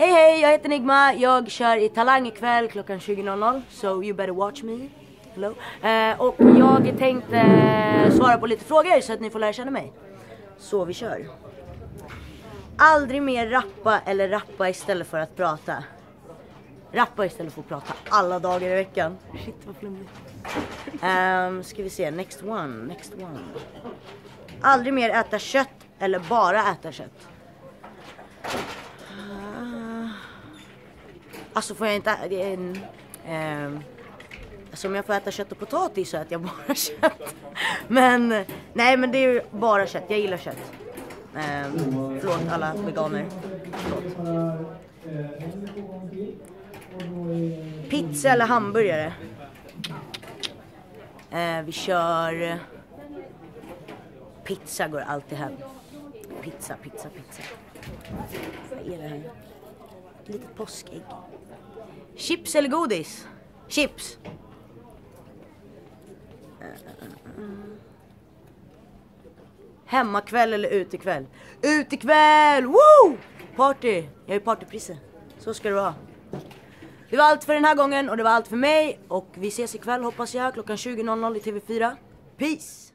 Hej hej, jag heter Nigma. Jag kör i Talang ikväll klockan 20.00. So you better watch me. Hello. Uh, och jag tänkte svara på lite frågor så att ni får lära känna mig. Så vi kör. Aldrig mer rappa eller rappa istället för att prata. Rappa istället för att prata alla dagar i veckan. Shit vad flummigt. Um, ska vi se, next one, next one. Aldrig mer äta kött eller bara äta kött. Alltså får jag inte... Det är en, eh, alltså om jag får äta kött och potatis så äter jag bara kött. Men nej men det är ju bara kött, jag gillar kött. Eh, förlåt alla veganer. Förlåt. Pizza eller hamburgare? Eh, vi kör... Pizza går alltid hem. Pizza, pizza, pizza. Vad är det här? Ett litet påskägg. Chips eller godis? Chips. Hemmakväll eller utekväll? Utekväll! Woo! Party! Jag är partyprisse. Så ska det vara. Det var allt för den här gången och det var allt för mig. Och vi ses ikväll hoppas jag klockan 20.00 i TV4. Peace!